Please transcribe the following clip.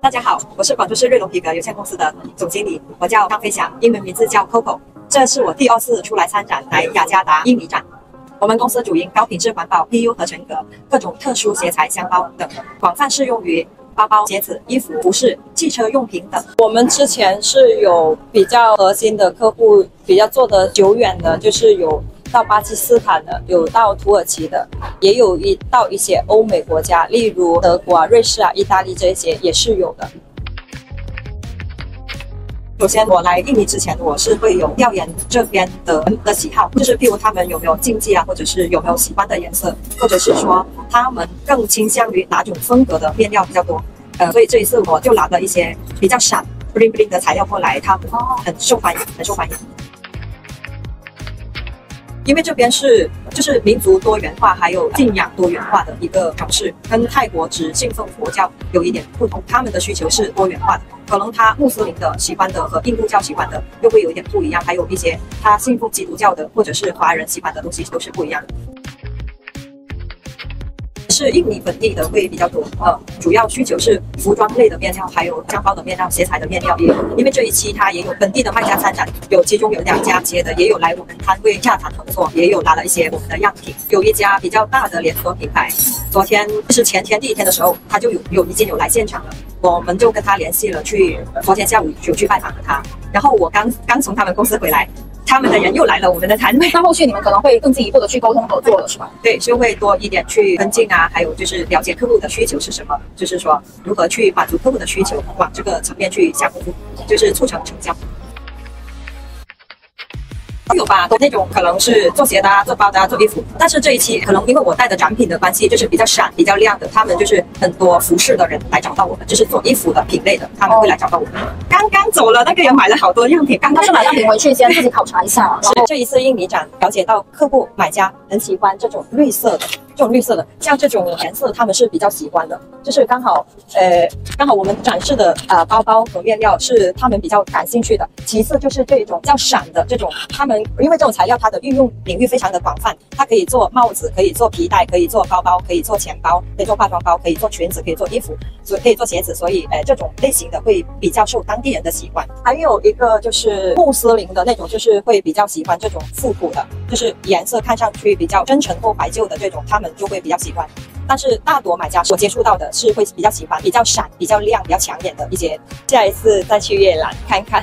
大家好，我是广州市瑞龙皮革有限公司的总经理，我叫张飞翔，英文名字叫 Coco。这是我第二次出来参展，来雅加达印尼展。我们公司主营高品质环保 PU 合成革、各种特殊鞋材箱包等，广泛适用于包包、鞋子、衣服、服饰、汽车用品等。我们之前是有比较核心的客户，比较做的久远的，就是有到巴基斯坦的，有到土耳其的，也有一到一些欧美国家，例如德国啊、瑞士啊、意大利这些也是有的。首先，我来印尼之前，我是会有调研这边的的喜好，就是譬如他们有没有禁忌啊，或者是有没有喜欢的颜色，或者是说他们更倾向于哪种风格的面料比较多。呃，所以这一次我就拿了一些比较闪 bling bling 的材料过来，它很受欢迎，很受欢迎。因为这边是就是民族多元化，还有信仰多元化的一个城市，跟泰国只信奉佛教有一点不同，他们的需求是多元化的，可能他穆斯林的喜欢的和印度教喜欢的又会有一点不一样，还有一些他信奉基督教的或者是华人喜欢的东西都是不一样的。是印尼本地的会比较多，呃，主要需求是服装类的面料，还有箱包的面料、鞋材的面料也。因为这一期它也有本地的卖家参展，有其中有两家接的，也有来我们摊位洽谈合作，也有拿了一些我们的样品。有一家比较大的连锁品牌，昨天是前天第一天的时候，他就有有已经有来现场了，我们就跟他联系了，去昨天下午有去拜访了他，然后我刚刚从他们公司回来。他们的人又来了我们的摊位，那后续你们可能会更进一步的去沟通合作了，是吧？对，就会多一点去跟进啊，还有就是了解客户的需求是什么，就是说如何去满足客户的需求，往这个层面去下功夫，就是促成成交。都有吧，都那种可能是做鞋的啊，做包的啊，做衣服。但是这一期可能因为我带的展品的关系，就是比较闪、比较亮的，他们就是很多服饰的人来找到我们，就是做衣服的品类的，他们会来找到我们。刚刚走了那个人买了好多样品，刚刚是买样品回去先自己考察一下。是 这一次印尼展了解到客户买家很喜欢这种绿色的。这种绿色的，像这种颜色，他们是比较喜欢的，就是刚好，呃，刚好我们展示的呃包包和面料是他们比较感兴趣的。其次就是这种较闪的这种，他们因为这种材料它的运用领域非常的广泛，它可以做帽子，可以做皮带，可以做包包，可以做钱包，可以做化妆包，可以做裙子，可以做衣服，所以可以做鞋子，所以呃这种类型的会比较受当地人的喜欢。还有一个就是穆斯林的那种，就是会比较喜欢这种复古的，就是颜色看上去比较真诚或怀旧的这种，他们。就会比较喜欢，但是大多买家所接触到的是会比较喜欢比较闪、比较亮、比较抢眼的一些。下一次再去越南看看。